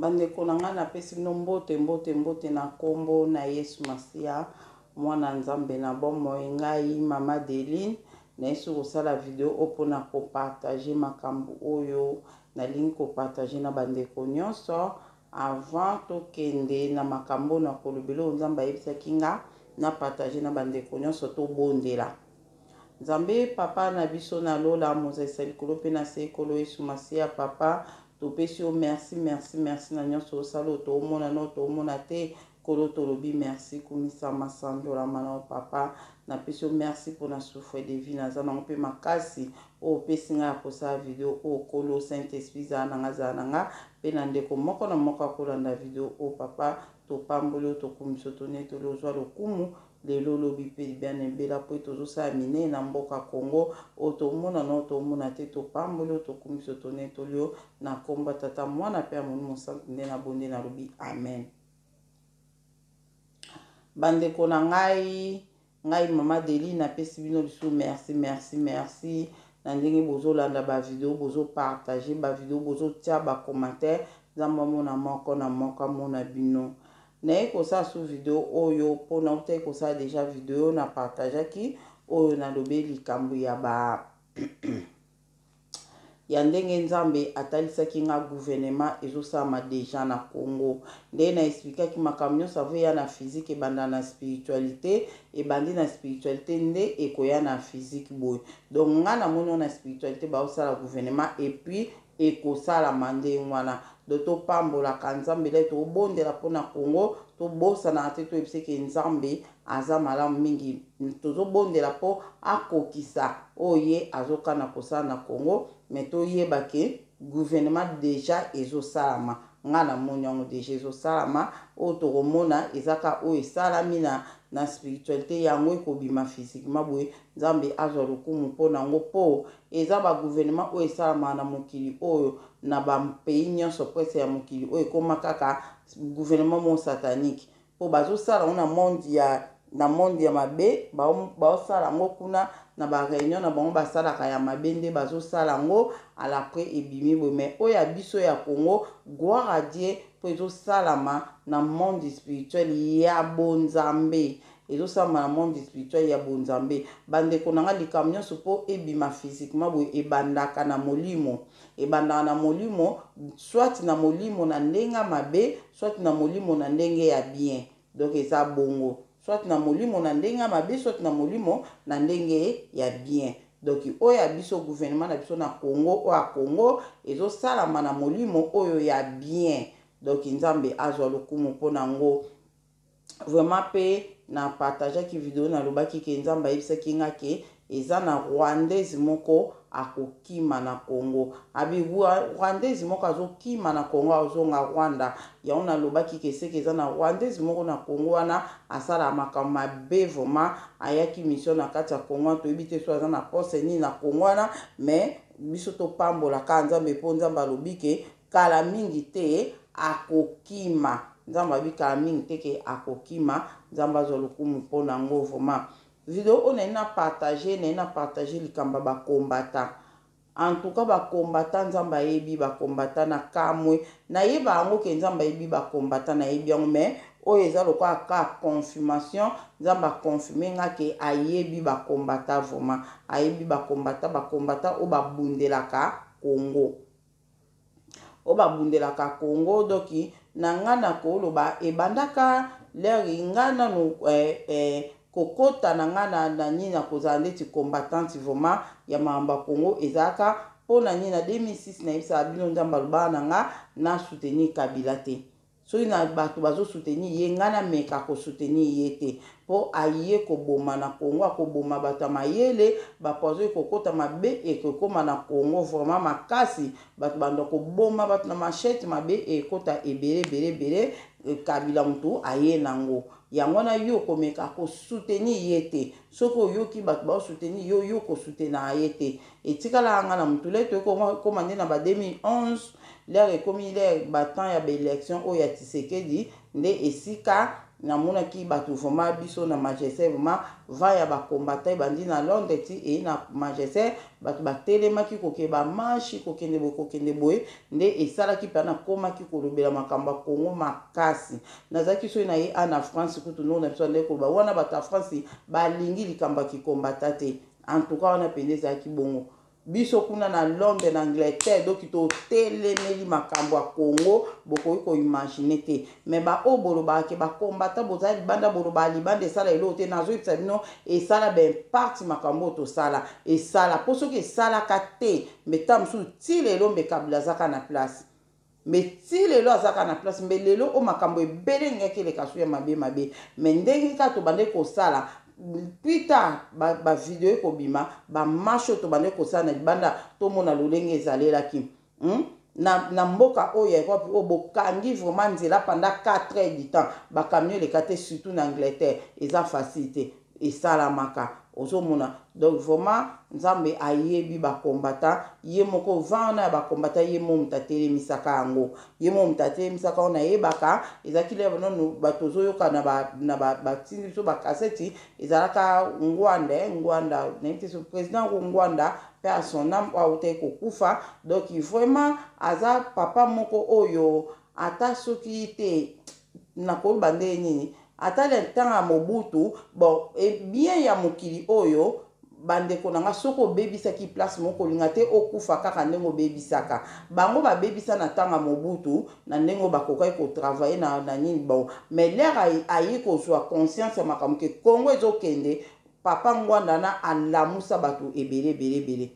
Bandeko na ngai, napesi bino mbote, mbote, mbote na nkombo na Yesu Masiya, Mwana Nzambe na bomoi. Ngai Mama Deline, nayesi kosala video oyo mpo na kopartage makambo oyo nalingi kopartage na bandeko nyonso. Avant tokende na makambo oyo nakolobela oyo Nzambe ayebisaki nga na partage na bandeko nyonso, tobondela. Nzambe papa na biso na lola mozalisi ya likolo pe na se kolo yesu masiya papa topesi yo merci merci merci na nionso osali oyo toomona na oyo toomona te kolo tolobi merci kumisama sanjolama na yo papa na pesi yo merci pona souffre de vie naza nango pe makasi oyo opesi nga ya kosala video oyo kolo saint esprit zala na nga zala na nga pe na ndeko moko na moko akolanda video oyo papa topamboli yo tokumisi yo tonetoli ozwa lokumu lelo lobi pe libela na libela po ete ozosala mineyi na mboka Congo, oyo tomona na oyo tomona te, topamboli yo, tokumisi yo, tonetoli yo, na kombo ya Tata, Mwana pe ya Molimo Santu nde nabondi nalobi amen. Bandeko na ngai, ngai mama Deli napesi bino lisusu merci merci merci na ndenge bozolanda ba video, bozopartage ba video, bozotia ba commentaire, Nzambe amona moko na moko, amona bino. Naye kosala su video oyo po nautaki kosala deja video na partageaki oyo nalobeli likambo ya ba ya ndenge Nzambe atalisaki nga gouvernement ezosalama deja na Congo. Ndenge na explikaki makambo nyonso avo eya na physique ebanda na spiritualite, ebandi na spiritualite nde ekoya na physique boye. Donc nga namoni wana spiritualite baosala gouvernement et puis Ekosalama ndenge wana. Donc to pambolaka Nzambe like to bondela pona Congo, to bosanaka te to yebise ke Nzambe aza malamu mingi. Tozo bondela po akokisa oyo ye azo kana kosala na Congo mais to yeba ke gouvernement deja ezo salama. Nga na moni yango deja ezo salama. Oyo toko mona eza kaka oyo esalami na na spiritualite yango eko bima physiquement boye. Nzambe azwa lokumu pona ngo po Eza ba gouvernement oyo esalamaka na mokili oyo na ba pays nionso presque ya mokili oyo ekoma kaka gouvernement moko satanique po bazo sala yango na monde ya na monde ya mabe bao sala yango kuna na ba reunion na bango basalaka ya mabe nde bazo sala yango a la après ebimi boye mais oyo ya biso ya Congo gloire à Dieu po ezo salama na monde spirituel ya bo nzambe ezo samba na monde spiritual ya bonzambe ba ndeko na nga likambo nionso po ebima physiquement boye ebandaka na molimo ebandaka na molimo soit na molimo na ndenge ya mabe soit na molimo na ndenge ya bien donc eza bongo soit na molimo na ndenge ya mabe soit na molimo na ndenge ya bien donc oyo ya biso gouvernement na biso na Congo oyo ya Congo ezo salama na molimo oyo ya bien donc nzambe azwa lokumu pona ngo vraiment pe na partageaki video na lobaki ke nzambe ayebisaki nga ke eza na rwandaise moko akokima na congo abi rwandaise moko azokima na congo azonga rwanda yango na lobaki ke seke eza na rwandaise moko na congo wana asala makambo mabe vraiment ayaki mission na kati ya congo wana toyebi te so aza na poste nini na congo wana mais biso topambola kaka nzambe mpo nzambe alobi ke kala mingi te akokima nzambe alobi kala mingi te ke akokima nzambe azwa lokumu mpo na yango vraiment video oyo naye na partage naye na partage likambo ya bakombata en tout cas bakombata nzambe ayebi bakombata na kamwe nayeba yango ke nzambe ayebi bakombata nayebi yango me oyo eza lokola ka confirmation nzambe akonfirme nga ke ayebi bakombata vraiment ayebi bakombata bakombata oyo babundelaka congo oyo ba bundelaka Congo donc na nga na ko loba ebandaka leur nga nanu eh eh ko kota na nga na na nini na ko zala ndeti combattante vraiment ya makambo ya Congo ezalaka pona nini na 2006 na yebisaka bino nzambe alobaka na nga na soutenir Kabila te Soki na batu bazo soutenir ye nga na meka ko soutenir ye te po aye ko boma na Congo ako boma batu ya mayele ba poison eko kota mabe eko ekoma na Congo vraiment makasi batu ba ndoko boma batu na machette mabe ekota ebele ebele ebele kabila mutu aye na ngo yango wana yo oko meka ko soutenir ye te soki oyoki batu bazo soutenir yo yo ko soutenaye te Etikala nga na mutu lelo toye kokoma nde na ba 2011 l'heure ekomi l'heure ba temps ya ba election oyo ya Tshisekedi nde esika na monaki batu vraiment biso na Manchester vraiment vent ya ba combattants ebandi na Londres ti eye na Manchester batu ba telemaki kokende ba marche kokende boye kokende boye nde esalaki mpenza na komaki kolobela makambo ya Congo makasi nazalaki soki na ye a na France kutu noko na biso andaki koloba wana batu ya France balingi likambo ya ki combattant te En tout cas wana penza ezalaki bongo. Biso kuna na Londres na Angleterre doki totelemeli makambo ya Congo bokoki ko imaginer te. Mais ba oyo bolobaka ke ba combattants boza libanda bolobaka libanda esala eloko te nazoyebisa bino esala ba impact makambo oyo tosala esala po soki esalaka te mbe ta mosusu ti lelo mbe Kabila aza kaka na place mbe ti lelo aza kaka na place mbe lelo oyo makambo ebele elingaki eleka so ya mabe mabe me ndenge kaka tobandaki kosala plus tard bavideo ba ekobima bamarche oyo tobandaki kosala na libanda tomona lolenge ezalelaki hmm? na, na mboka oyo ya europe oyo bokangi vraiment nzela panda 4 heures du temps bacamion eleka te surtout na angleterre eza facile te esalamaka ozomona donc vraiment nzambe ayebi ba combattant ye moko vent wana ya ba combattant ye moko moto atelemisaka yango ye moko moto atelemisaka yango nayebaka ezalaki lève nono bato ozoyoka na ba na ba batindi biso ba kaseti ezalaka ngwanda eh, ngwanda nayebi te so président ko ngwanda mpe à son âme oyo autaki kokufa donc vraiment aza papa moko oyo ata soki te nakoyeba ndenge nini ata na ntango ya mobutu bon e bien ya mokili oyo bandeko na nga soki obebisaki place moko kolinga te okufa kaka ndenge obebisaka bango babebisa na ntango ya mobutu na ndenge oyo bakokaki kotravaille na, na nini bon mais lere aye kozwa conscience ya makambo ke congo ezokende papa ngwanda na alamusa bato ebele ebele ebele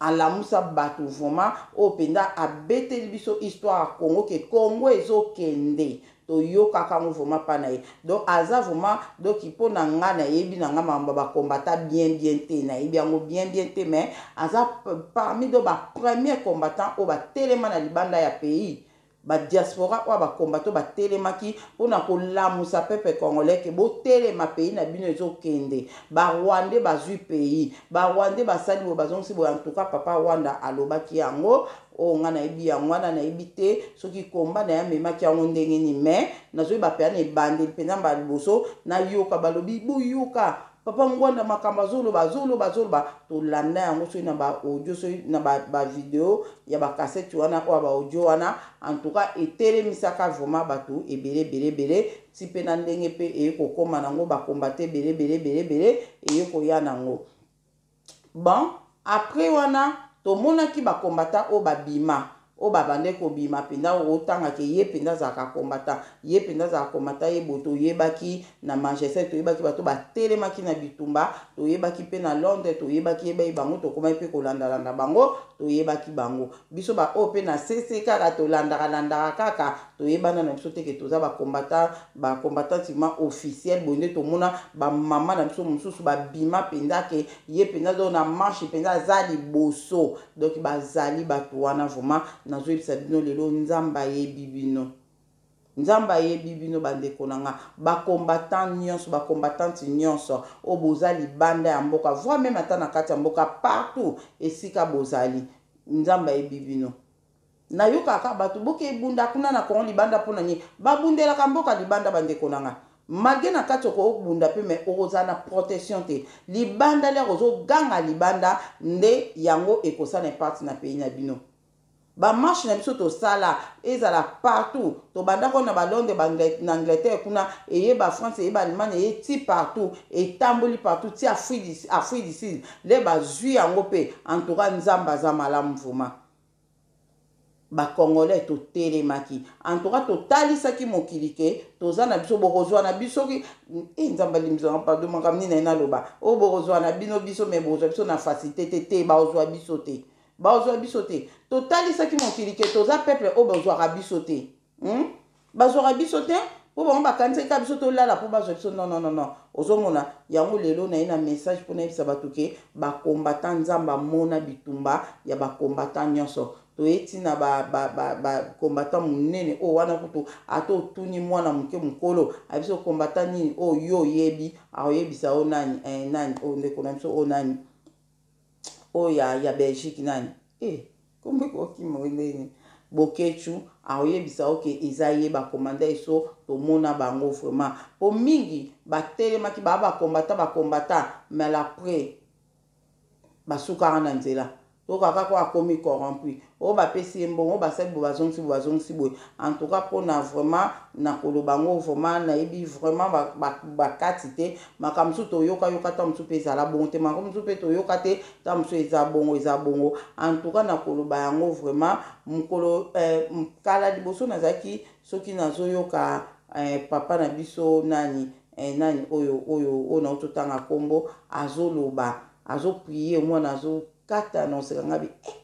Alamusa batu vraiment oyo penza abeteli biso histoire ya Congo que Congo ezo kende toyokaka yango vraiment epa naye donc aza vraiment donc pona nga nayebi nanga makambo ya ba combattants bien bien te nayebi yango bien bien te mais aza parmi donc ba premiers combattants oyo batelema na libanda ya pays Ba diaspora oyo ba combattants ba telemaki pona ko lamusa peuple congolais que bo telema pays na bino ezo kende, ba rwandais ba zui pays, ba rwandais ba sali boye ba zongisi boye en tout cas papa Rwanda a lobaki yango, oyo nga na yebi yango wana na yebi te soki combat naye a memaki yango ndenge nini mais nazo yeba penza na ebandeli penza mbala liboso na yoka ba lobi bo yoka Papa Ngwanda makambo azoloba azoloba azoloba tolanda yango soki na ba audio soki na ba, ba video ya ba cassette wana oyo ba audio wana en tout cas etelemisaka vraiment bato ebele ebele ebele ti mpe na ndenge mpe eye kokoma nango ba combattants ebele ebele ebele ebele eye koya nango Bon, après wana tomonaki ba combattants oyo ba bima, oyo ba bandaki ko bima penza o tanga ke ye penza azalaka combattant, ye penza azalaka combattant ye boye to yebaki na Manchester to yebaki bato ba telemaki na bitumba, to yebaki pe na Londres to yebaki ye bango to komaki pe ko landa landa bango, to yebaki bango. Biso ba oyo pe na CC kaka tolandaka landaka kaka toyebana na biso te ke toza ba combattants ba combattants seulement officiels boye nde tomona ba maman na biso mususu ba bima penza ke ye penza donc na manche penza aza liboso donc bazali batu wana vraiment nazoyebisa bino lelo nzambe ayebi bino. Nzambe ayebi bino ba ndeko na nga, ba combattants nionso, ba combattantes nionso oyo boza libanda ya mboka, voir meme ata na kati ya mboka, partout esika bozali, Nzambe ayebi bino. Nayokaka kaka batu, bokei bunda kuna na Congo libanda pona nini? Ba bundelaka mboka libanda ba ndeko na nga. Malgre na kati oko bunda pe mais okozala na protection te. Libanda liaka ozo ganga libanda nde yango ekosala impact na pays na bino. Ba marche na biso tosala ezala partout tobanda ko na ba Londres ba na Angleterre kuna eye ba France eye ba Allemagne eye ti partout etamboli partout ti Afrique Afrique du Sud le bazui yango pe en tout cas Nzambe aza malamu vraiment ba congolais totelemaki en tout cas totalisaki mokili ke toza na biso bokozwa na biso ki e eh, nzambe alimbisa pado makambo nini na ye naloba oyo oh, bokozwa na bino biso me bokozwa biso na facilité te te bakozwa biso te bazwa biso te totalisaki mokili ke toza peuple oyo bazwaka biso te hmm? bazwaka biso te mpo bango bakanisaki kaka biso tolala mpo bazwa biso nonnonono ozomona yango lelo naye na message mpo nayebisa bato ke bakombatan nzambe amona bitumba ya bakombatan nyonso toye ntina bakombatan monene oyo wana kutu ata otuni mwana moke mokolo ayebiso kombatan nini oyo yo oyebi akoyebisa o nani eh, nani oyo ndeko na biso o nani oyo ya ya Belgique nani eh kombo ekoki moyi ndenge nini Boketshu akoyebisa yo ke eza ye ba commanda eso tomona bango vraiment po mingi batelemaki ba ba combattant ba combattant mais après basukaka na nzela toyoka kaka oyo akomi corrompu Oyo ba pesi ye mbongo, oyo ba sali boye, ba zongisi boye, ba zongisi boye. En tout cas pona vraiment na ko loba yango vraiment na yebi vraiment ba kati te. Makambo mosusu to yoka yoka tango mosusu pe ezala bongo te, makambo mosusu pe to yoka te tango mosusu eza bongo, eza bongo. En tout cas na ko loba yango vraiment mokolo eh kala liboso na zalaki soki na zo yoka eh papa na biso nani eh nani oyo oyo oyo na uto tanga kombo azo loba azo prier omona azo kata na oseka nga bi eh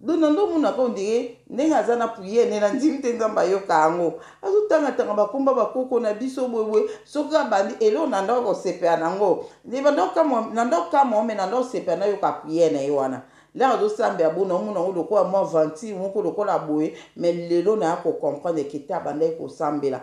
Donc na ndo mona ko ndire ndenge aza na prière ne na ndimi te nzambe ayoka yango azo tanga tanga ba komba ba koko na biso boye boye soki abandi elo na ndo ko sepela na ngo ne ba ndo kama na ndo kama me na ndo sepela na yoka prière na ye wana là azo sambe abona omona ngo lokola mwa ventire moko lokola boye mais lelo na ya ko comprendre que te abandaki ko sambela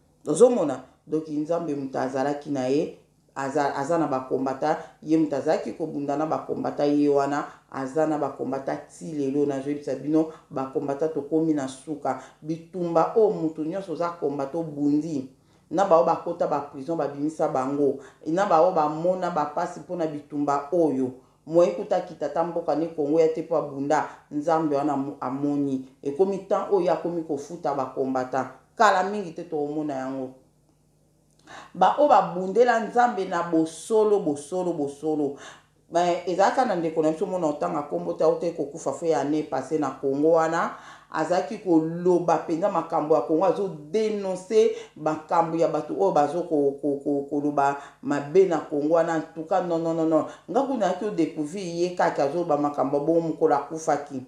ozomona donc nzambe moto azalaki na ye aza, aza na bakombata ye moto azalaki kobunda na bakombata ye wana aza na bakombata ti lelo nazoyebisa bino bakombata tokomi na suka bitumba oyo oh, moto nyonso oza kombata obundi na baoyo bakota baprison babimisa bango na baoyo bamona bapasi mpo na bitumba oyo Moyen kutu akita ata mboka ne Congo ya te po abunda nzambe wana amoni ekomi temps oyo ye akomi kofuta ba combattant kala mingi te tokomona yango ba oyo ba bundela nzambe na bosolo bosolo bosolo ezalaka na ndeko na biso mona otanga kombo te autaki kokufa fe annee passe na Congo wana Azalaki ko loba penza makambu ya Congo azo denoncer makambu ya batu oyo bazo ko loba mabe na Congo wana en tout cas non non non nga kutu nayaki ko decouvir ye kaka azo loba makambu ya bongo mukolo akufaki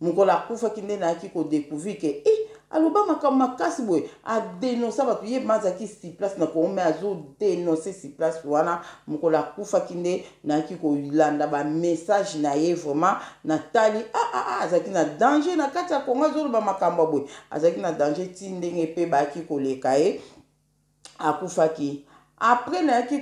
mukolo akufaki nde nayaki ko decouvir ke eh aloba makambo makasi boye adenonsa bato ye ma azalaki siplasi na kongo me azodenonse siplasi wana mokolo akufaki nde nayaki kolanda bamessage na ye vraiment natali aa ah, ah, ah, azalaki na danger na kati ya kongo azoloba makambo ya boye azalaki na danger ti ndenge mpe bayaki koleka ye akufaki apres nayaki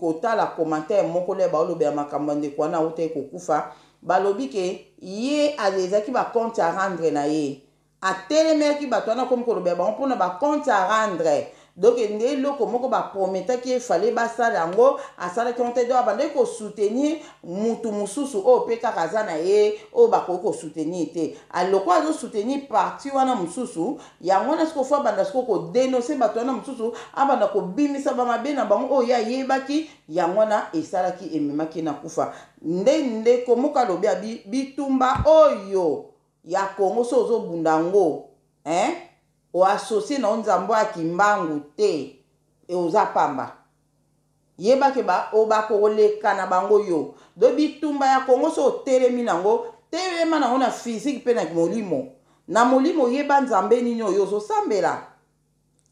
kotala commentaire moko le baolobela makambo ya ndeko wana autaki kokufa balobi ke ye ezalaki bacompte ya rendre na ye Atelemelaki bato wana akomi kolobela bango mpo na ba compte à rendre donc nde eloko moko ba prometaki ye fale basala yango asalaki yango te donc abandaki kosoutenir mutu mosusu oyo mpe kaka aza na ye oyo bakoki kosoutenir te aloko azosoutenir parti wana mosusu yango wana sikoyo fo abanda sikoyo kodenonse bato wana mosusu abanda kobimisa bamabe na bango oyo ye ayebaki yango wana esalaki ememaki na kufa nde ndeko moko alobi bitumba oyo ya congo so ozo bunda ngo hein o associe na yo nzambo ya kimbangu te et oza pamba yeba ke ba o ba koleka na bango yo do bitumba ya congo so otelemi na ngo telema na ngo na physique pe na molimo na molimo yeba nzambe nini oyo ozo sambela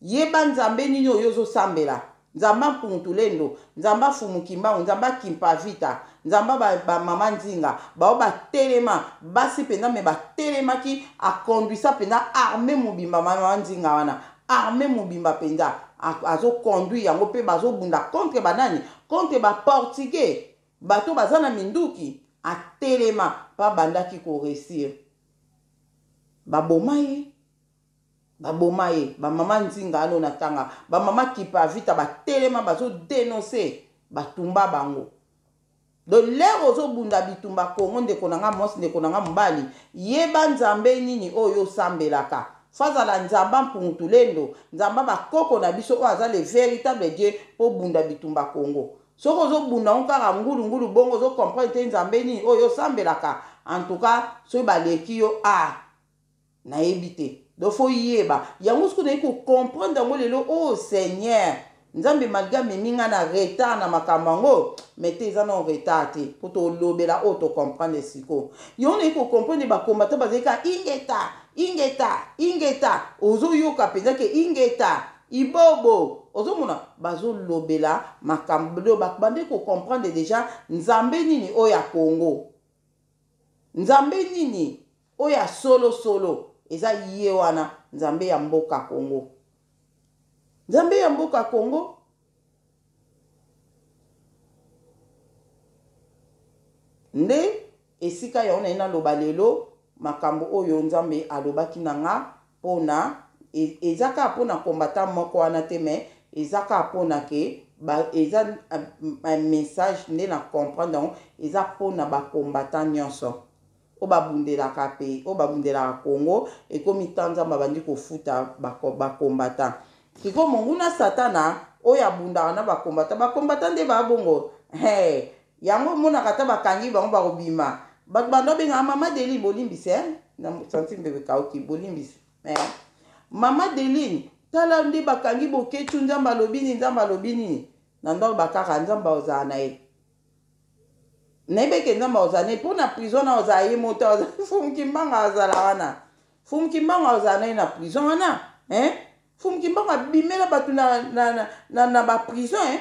Yeba nzambe nini oyo ozo sambela nzamba mpungu tulendo nzamba fumu kimbangu nzamba kimpa vita nzamba ba ba mama nzinga bao ba telema basi penza me ba telemaki a conduisa penza arme mobimba ma mama nzinga wana arme mobimba penza azo conduit yango pe bazo bunda contre ba nani contre ba portugais bato baza na minduki a telema pa bandaki ko resir ba boma ye Ba boma ye. Ba maman nzinga ano na tanga. Ba maman kipa vita ba telema bazo denoncer ba tumba bango. Donc l'heure ozo bunda bitumba Congo ndeko na nga mwasi ndeko na nga mobali yeba nzambe nini oyo osambelaka. Fazala nzamba mpungu tulendo nzamba ba koko na biso oyo aza le veritable Dieu po bunda bitumba Congo. Soki ozo bunda ngo kaka ngulu ngulu bongo ozo comprendre te nzambe nini oyo osambelaka en tout cas soki baleki yo ah. nayebi te donc fo yeba yango siko naye ko comprendre yango lelo o oh, seigneur nzambe malgre amemi ngai na retard na makambo yango mai te eza nao retard te mpo tolobela oyo tocomprendre siko yango naye kocomprendre bakombata bazali ka ingeta ingeta ingeta ozoyoka mpenza ke ingeta ibobo ozomona bazolobela makambo bande kocomprendre deja nzambe nini oyo ya kongo Nzambe nini oyo ya solo solo eza ye wana nzambe ya mboka Congo nzambe ya mboka Congo nde esika yango na ye naloba lelo makambo oyo nzambe alobaki na nga pona eza kaka pona combattant moko wana te mais eza kaka pona ke ba eza message nde na comprendre yango eza pona ba combattant nionso oyo ba bundelaka pays oyo ba bundelaka congo ekomi temps nzambe abandi kofuta ba combattant sikoyo monguna satana oyo abundaka na ba combattant ba combattant nde ba bongo hee Yango omonaka ata bakangi bango bakobima batu banda obengaka mama Adeline bolimbisa eh na senti mbebo ekauki bolimbisa eh mama Adeline tala nde bakangi Boketshu nzambe alobi nini nzambe alobi nini na ndako bakaka nzambe akozala na ye nayebi eke nzambe akozala na ye mpo na prison na ozala ye mota fumu kimbangu azala wana fumu kimbangu azala na ye na prison wana eh fumu kimbangu abimela bato na, na, na, na, na baprison eh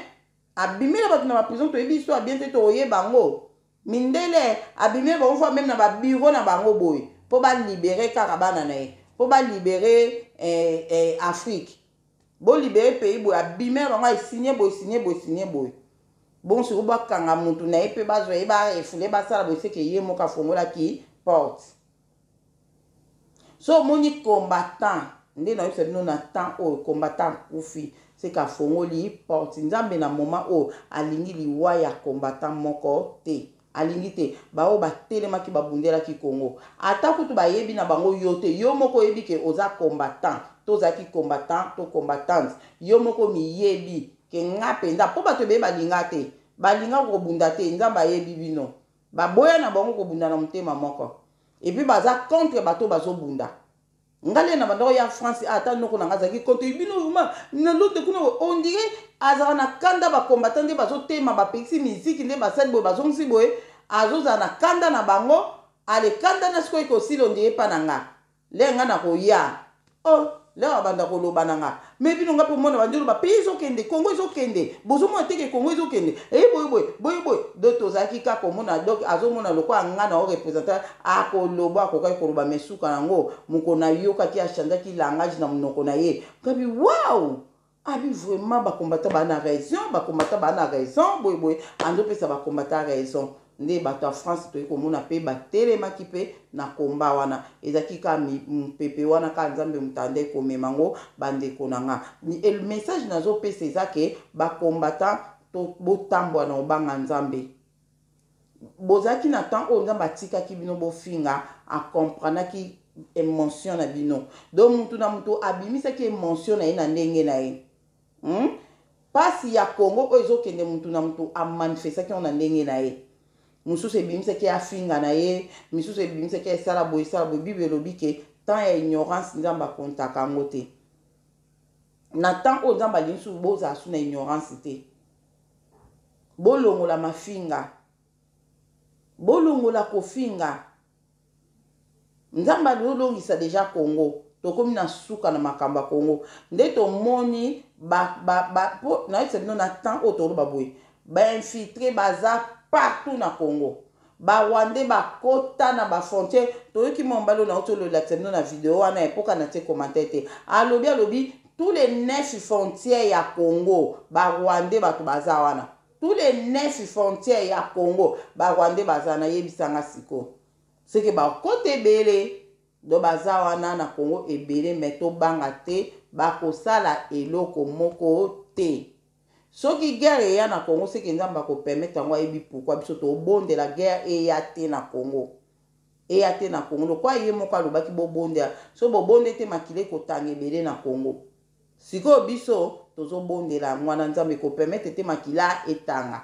Abimela batu na ba prison toyebi histoire bien te toko yeba yango mindele abimela bango fois meme na ba bureau na bango boye po ba libere kaka bana na ye po ba libere eh, eh, Afrique bo libere pays boye abimela bango a signe boye signe boye signe boye bongo sikoyo bakanga mutu na ye pe bazwa ye ba refule basala boye seke ye moko afongolaki porte so omoni combattant nde nayebisa bino na temps oyo combattant akufi seke afongoli porte nzambe na moment oyo alingi liwa ya combattant moko te alingi te baoyo batelemaki babundelaki congo ata kutu bayebi na bango yo te yo moko oyebi ke oza combattant tozalaki combattant to combattante yo moko miyebi ke nga mpenza mpo bato ebele balinga te balinga kobunda te nzambe ayebi bino ba boya na bango ko bunda na motema moko et puis baza contre bato bazo bunda ngai le na banda oya france ah, ata noko na ngai azalaki konte bino vraimen na lote kuna ondire azalaka na kanda bakombata nde bazotema bapekisi miziki nde basali boye bazongisi boye azozala na kanda na bango ale kanda na sikoyo ekosila ondire epa na ngai Lè nga nakoya oh lè babanda koloba na nga mais bino nga pomona bandi oloba pays ezokende congo ezokende bozomona te ke congo ezokende eyi boye boye boye boye do tozalaki ka komona donc azomona lokola nga na o representa akoloba akokaki koloba mais suka nango mokolo nayokaki achangeaki langage na monoko na ye ngabi wow abi vraiment ba combattant ba na raison ba combattant ba na raison boye boye ando pesa ba combattant raison nde bato ya france toyei komona mpe batelemaki mpe na komba wana ezalaki kaka mopepe wana kaka nzambe moto andai komema yango bandeko na nga message nazopesa eza ke bacombatant botambwa na obanga nzambe bozalaki na temps oyo nzambe atikaki bino bofinga acomprenaki emotion na bino donc mutu na mutu abimisaki emotion na ye na ndenge na ye hmm? pasi ya congo oyo ezokende mutu na mutu amanifestaki yango na ndenge na ye mosusu ebimisaki ye afinga na ye misusu ebimisaki ye esala boye esala boye bible elobi ke temps ya ignorance nzambe akontaka yango te na temps oyo nzambe alingi susu bozala su na ignorance te bolongola mafinga bolongola kofinga nzambe alolongisa deja congo tokomi na suka na makambo ya congo nde tomoni nayebisa bino na temps oyo toloba boye bainfiltre baza partout na congo ba rwandais bakota na ba frontière toyoki mwa mobali oyo nauti ololakisa bino na video wana epoka na tie commentaire te alobi alobi tous les neuf frontières ya congo ba rwandais bato baza wana tous les neuf frontières ya congo ba rwandais baza wana yebisanga siko seke bakota ebele do baza wana na congo ebele me tobanga te bakosala eloko moko te Soki guerre eya na Congo seke Nzambe ako permettre yango ayebi pourquoi biso tobondela guerre eya te na Congo. Eya te na Congo lokola ye moko alobaki bobondela so bobondeli te makila ekotanga ebele na Congo. Sikoyo biso tozobondela yango wana Nzambe ko permettre te makila etanga.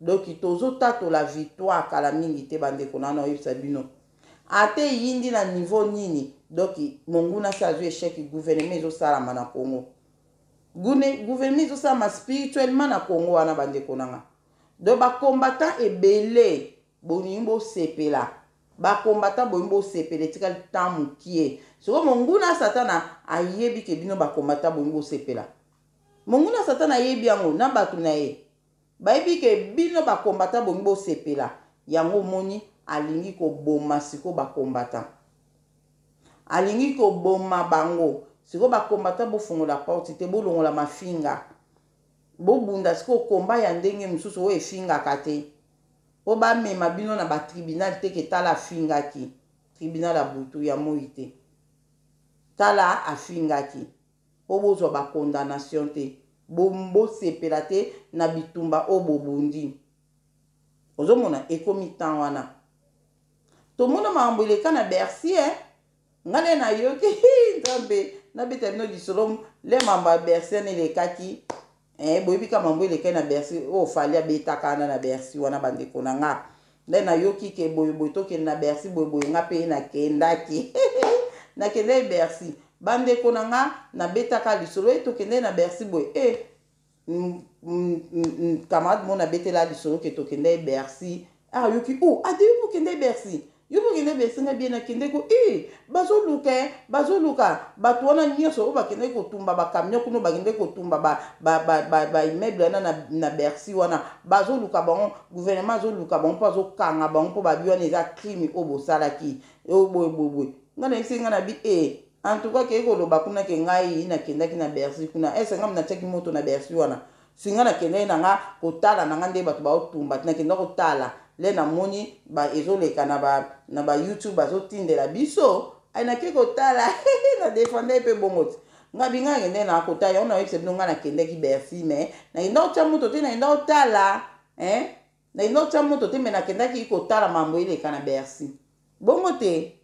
Donc tozo tatola victoire kala mingi te ba ndeko nanu oyebisa bino ata eyindi na niveau nini donc monguna se azui echec gouvernement ezo salama na Congo gouvernement ezo salama spirituellement na Congo wana ba ndeko nanga donc ba combattants ebele bolingi bosepela ba combattants bolingi bosepela etikali temps mukie soko monguna satana ayebi ke bino ba combattants bolingi bosepela monguna satana ayebi yango na bato na ye Bayebi ke bino ba combattants bongi bo sepela yango omoni alingi ko boma sikoyo ba combattants alingi ko boma bango sikoyo ba combattants bo fongola porte te bo longola mafinga bo bunda sikoyo combat ya ndenge mosusu oyo efingaka te po ba mema bino na ba tribunal te ke tala afingaki tribunal ya butu ya moyi te tala afingaki Po bozwa ba condamnation te. Bo bosepela te na bitumba oyo bobundi. Ozo mona ekomi temps wana. Tomona makambo eleka na Bercy eh. Nga nde nayoki hii nzambe nabeta bino lisolo le makambo ya Bercy wana elekaki. Eh boyebi ka mambo elekaki na Bercy oh Fally abetaka wana na Bercy wana bandeko na nga nde nayoki ke boye boye tokende na Bercy boye boye nga mpe nakendaki nakendaki Bercy bandeko na nga nabetaka lisolo e tokendaki na Bercy boye e camarade moko nabetela lisolo ke tokendaki Bercy Ah yoki oh ade yo mokende Bercy yo mokende Bercy nga bien nakende ko eh bazoluka eh bazoluka bato wana nyonso oyo bakendaki kotumba bacamion kuna bakendaki kotumba baimmeuble wana na Bercy wana bazoluka bango gouvernement azoluka bango mpo azokanga bango mpo babi wana eza crime oyo bosalaki oyo boye boye boye nga nayebisi nga na bi eh en tout cas kei koloba kuna ke ngai nakendaki na Bercy kuna ese nga mnatiaki moto na Bercy wana Si nga na kendeki na nga kotala na nga nde batu bao tumba ti na kenda kotala le na moni ba ezo leka na ba na ba youtube bazo tindela biso ai na ke kotala hehe na defendaki pe bongo ti nga bi nga na kendeki na nga kotala yango na yebisa bino nga na kendeki Bercy mais na kenda kotia moto te na kenda kotala hein na kenda kotia moto te mais na kendaki kotala mambo eleka na Bercy bongo te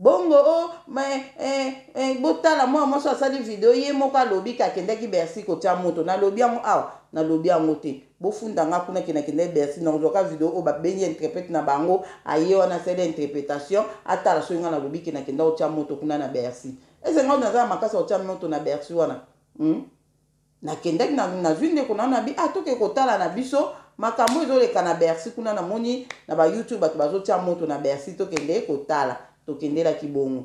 Bongo o ma eh, eh, botala mwana mwasi asali video ye moko alobi ke akendaki Bercy kotia moto. Nalobi yango awa, nalobi yango te. Bofunda nga kuna ke nakendaki Bercy, nakozwaka video oyo babengi interprète na bango, aye wana asali interpretation, atala soki nga nalobi ke nakenda kotia moto kuna na Bercy. Est-ce que nga oyo naza na makasi ya kotia moto na Bercy wana? Hum? nakendaki na, nazwi ndeko na nabi ah tokei kotala na biso makambo ezoleka na bercy kuna namoni na bayoutube bato bazotia moto na bercy tokende kotala tokendelaki bongo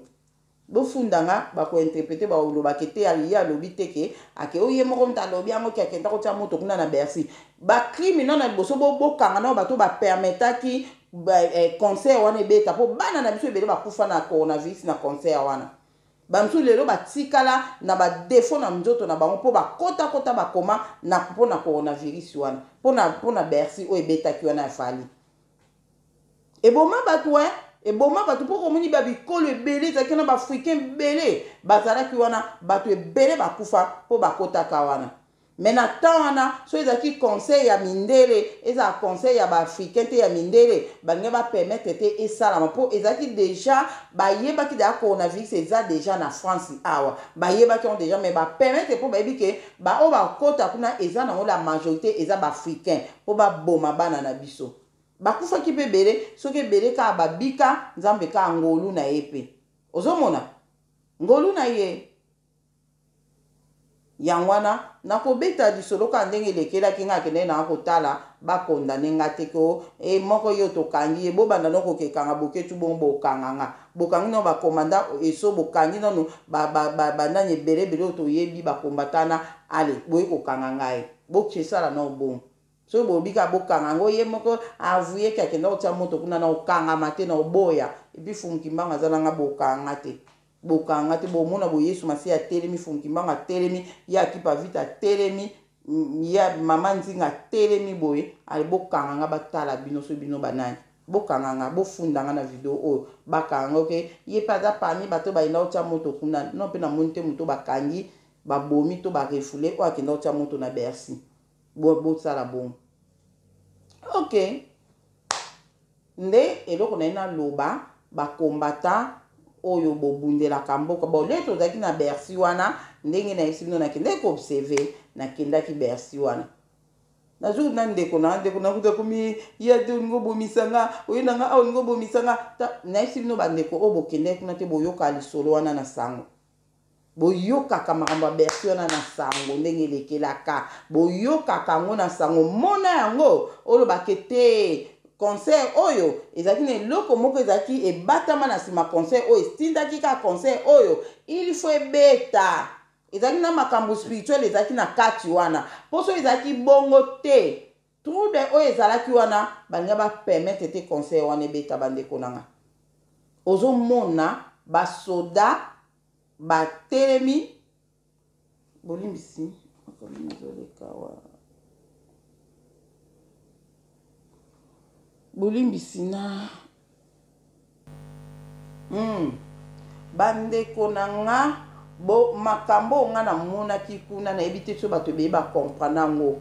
bofunda nga bakointerprete balobaka ete ye alobi te ke ake oye moko moto alobi yango ke akenda kotia moto kuna na bercy bacrime nao na liboso bobokanga nao bato bapermetaki eh, concert wana ebeta mpo bana na biso ebele bakufa na coronavirus na concert wana Bamosusu lelo batikala na ba defauts na nzoto na bango mpo bakota kota ba coma na mpo na coronavirus wana, mpo na mpo na Bercy oyo ebetaki wana ya Fally. Eboma bato hein! Eboma bato mpo komoni ba bikolo ebele ezalaki wana, ba africains ebele bazalaki wana, bato ebele bakufa mpo bakotaka wana. Mais na temps wana soki ezalaki conseil ya mindele ezala conseil ya ba africain te ya mindele balingai ba permettre te esalama po ezalaki dejà bayebaki dejà coronavirus eza dejà na France awa bayebaki yango dejà mais ba permettre po bayebi ke ba oyo bakota kuna eza nango la majorite eza ba africain po baboma bana na biso bakufaki pe ebele soki ebele kaka babika nzambe kaka ngolu na ye pe ozomona ngolu na ye Yango wana nakobeta lisolo kaka ndenge elekelaki nga akendeki nanga kotala ba condamne nga te ke eh moko yo tokangi ye bobanda no koke kanga boketshu bongo bokanga nga bokangi nano ba commandant esso bokangi nano ba ba ba nani ebele ebele oyo toyebi ba combattant na ale boye kokanga ngai bokesala nao bongo soki bolobi kaka bokanga ngo ye moko a avouye ke akenda kotia moto kuna nao kangama te nao boya epuis fum kimbangu aza nanga bokanga nga te Bokanga te bomona bo yesu masiya atelemi funkimbanga atelemi ye akipa vita atelemi ya maman nzinga atelemi boye ale bokanga nga batala bino soki bino banani bokanga nga bofunda nga na video oyo bakanga nga oke ye pe aza parmi bato bayenda kotia moto kuna non pe na moni te moto bakangi babomi to ba refoule oyo akenda kotia moto na bercy bosala bongo oke Nde eloko naye na loba ba combattants oyo bo bundelaka mboka bon lelo tozalaki na Bercy wana ndenge na yebisi bino na kendaki ko obseve na kendaki Bercy wana na zui na ndeko na ndeko na kuta komi ya te olingo bomisa nga oye na nga awa olingo bomisa nga na yebisi bino ba ndeko oyo bo kendaki kuna te boyoka lisolo wana na sango Boyokaka makambo ya Bercy wana na sango ndenge elekelaka? Boyokaka yango na sango? Mona yango, oloba ke te concert oyo ezalaki na eloko moko ezalaki ebatama na sima concert oyo etindaki kaka concert oyo il faut ebeta. Ezalaki na makambo spirituel ezalaki na kati wana. Po soki ezalaki bongo te. Trouble oyo ezalaki wana balinga ba permettre te concert wana ebeta ba ndeko nanga. Ozo mona ba soda ba telemi bolimbisi makambo nazoleka awa. Bolimbisi na Hum ba ndeko na nga bo makambo oyo nga na monaki kuna na yebi te so bato ebele ba comprendre yango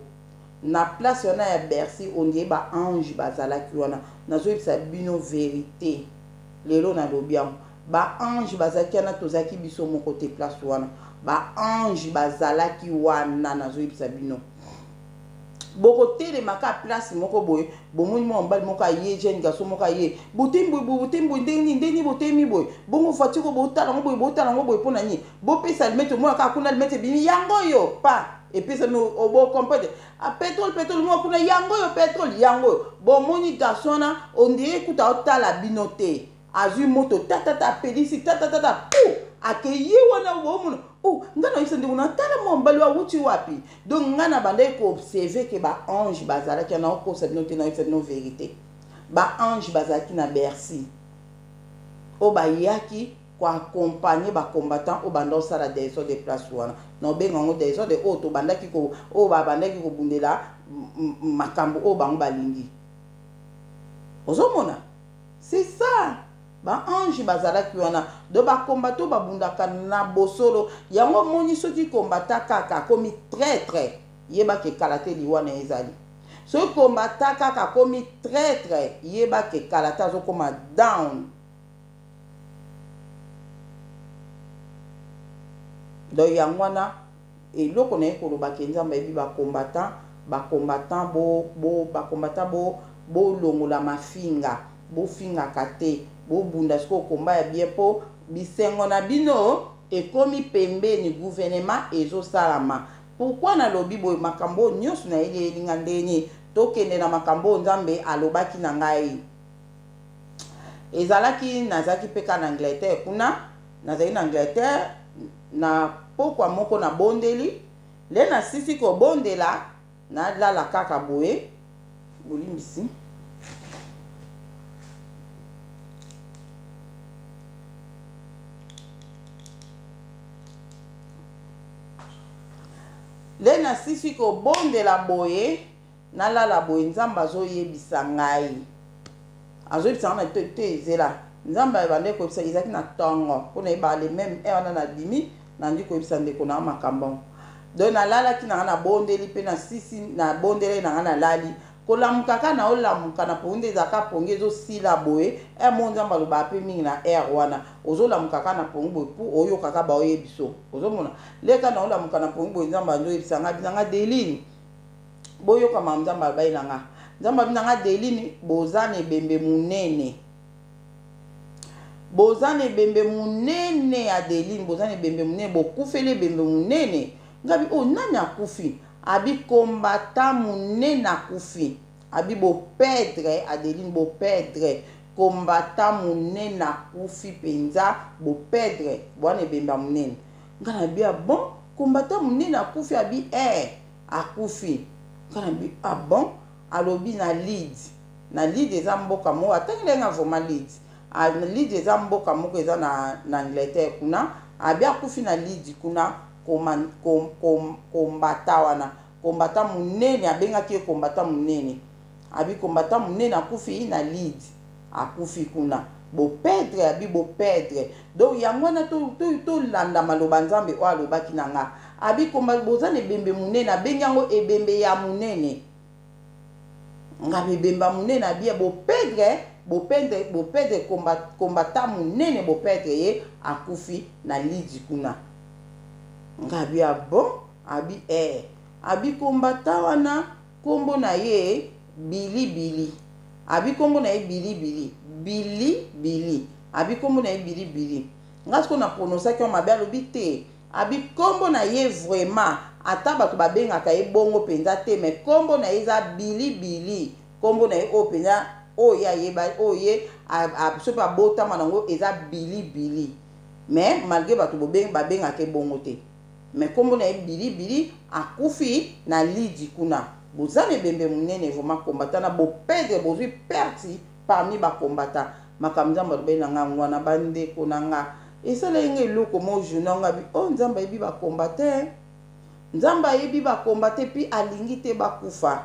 na place wana ya Bercy on dirait ba ange ba zalaki wana nazo yebisa bino verite lelo na lobi yango ba ange ba zalaki wana tozalaki biso moko te place wana ba ange ba zalaki wana nazo yebisa bino bokotelema kaka place moko boye bomoni mwa mobali moko aye jeune garçon moko aye botemi boye botemi boye ndenge nini ndenge nini botemi boye bongo voiture oyo botala yango boye botala yango boye mpo na nini bopesa almete omona kaka kuna almete ebimi yango oyo pa epesami obokomprete oh, petrole ah, petrole moko kuna yango oyo petrole yango oyo bomoni garçon wana ondire kuta otala bino te azwi moto tatata apelisi tatatata pu akeyi wana omona o oh, ngai nayebisa ndeko natala mwa mobali awuti wapi donc ngai nabandaki koobserve ke baange bazalaki ya naokosa bino te nayebisa bino verité baange bazalaki na bercy oyo bayaki koaccompagne bacombattant oyo banda osala desor de place wana naobenga yango desor de oyo tobandaki oyo babandaki kobundela makambo oyo bango balingi ozomona C'est ça ba ange bazalaki wana do ba combattant babundaka na bosolo yango omoni soki combattant kaka akomi traitre yeba ke kala te liwa na ye ezali soki combattant kaka akomi traitre yeba ke kala te azokoma down donc yango wana Eloko naye koloba ke nzambe ayebi ba combattant ba combattant bo bo ba combattant bo bo longola mafinga bo fingaka te bo bunda sikoyo combat ya bien po bisengo na bino ekomi pembeni gouvenema ezo salama pourquoi na lobi boye makambo oyo nioso na yeli eyeli nga ndenge nini to kende na makambo oyo nzambe alobaki na ngai ezalaki nazalaki pe ka na Angleterre kuna nazali na Angleterre Na pokwa moko na bondeli, nde na sisi ko bondela na lala kaka boye, bolimbisi. Nde na sisi ko bondela boye, nalala boye nzambe azoyebisa ngai azoyebisa ngai na te te zela nzambe abandaki koyebisa ezalaki na ntongo mpo nayeba le meme e wana nabimi nandi koyebisa ndeko na nga makambo yango donc nalalaki na nga nabondeli mpe na sisi nabondelai na nga nalali kolamuka kaka na olamuka na pongi nde ezalaka pongi ezosila boye e mo nzambe alobaka mpe mingi na aire wana ozolamuka kaka na pongi boye mpo oyokaka baoyebiso ozomona leka na olamuka na pongi boye nzambe andoyebisa ngai bina ngai delini Boyoka makambo Nzambe alobaki na nga. Nzambe alobi na nga, Adeline, boza na ebembe monene. Boza na ebembe monene, Adeline, boza na ebembe monene, bokufeli ebembe monene. Ngai bi, oh, nani akufi? Abi combattant monene akufi. Abi bo perdre, Adeline, bo perdre. Combattant monene akufi penza, bo perdre. Boza na ebembe ya monene. Ngai na bi, ah bon? Combattant monene akufi? Abi, eh. akufi nga na bi ah bon alobi na lead na lead eza mboka mo atangela nga vraiment lead ah, na lead eza mboka moko eza na na Angleterre kuna abi ah, akufi na lead kuna kombata wana kombata monene abengaki ye kombata monene Abi combattant munene akufi na lead akufi kuna bo pedre abi bo pedre donc yango wana to to to landa maloba nzambe oyo alobaki na nga abi combat boza na ebembe munene abengi yango ebembe ya munene ngaba ebembe ya munene abi bo pedre bo pedre bo pedre combat combattant munene bo pedre ye akufi na lead kuna ngabi ya bon abi eh abi combattant wana Kombo na ye Bili Bili abi kombo na ye Bili Bili Bili Bili abi kombo na ye Bili Bili nga sikoyo na prononcaki yango mabe alobi te abi kombo na ye vraiment ata bato babengaka ye bongo mpenza te mais kombo na ye eza Bili Bili kombo na ye oyo mpenza oyo ye ayeba oyo ye soki abotama na yango eza Bili Bili mais malgre bato babengaka ye bongo te mais kombo na ye Billy Billy akufi na lydie kuna boza na ebembe munene vraiment combattant na bo pedre bozui perte parmi ba combattant makambo nzambe alobeli na nga ngwana ba ndeko na nga esaleli nga eloko moko journee yango nga bi oh nzambe ayebi ba combattant hein nzambe ayebi ba combattant et puis alingi te ba kufa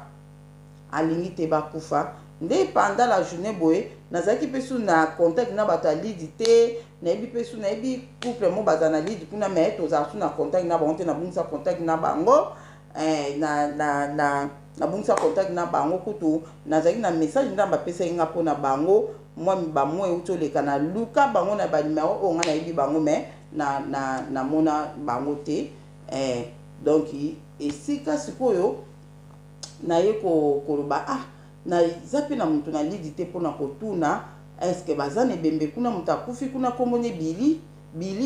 alingi te ba kufa nde pendant la journée boye nazalaki mpe su na contact na bato ya lidi te nayebi mpe su nayebi couple mo baza na lide kuna mais tozala su na contact na bango te nabungisa contact na bango eh, na, na, na, nabungisa contact na bango kutu nazalaki na message nde bapesaki nga mpo na bango mwa bamwa euti oleka na luka bango na banimero oyo nga nayebi bango mais na, na, namona bango te eh, donc esika sikoyo naye koloba ko ah Na za pe na mutu na lead te pona ko tuna est ce que ba za na ebembe kuna mutu akufi kuna kombo ne billy billy.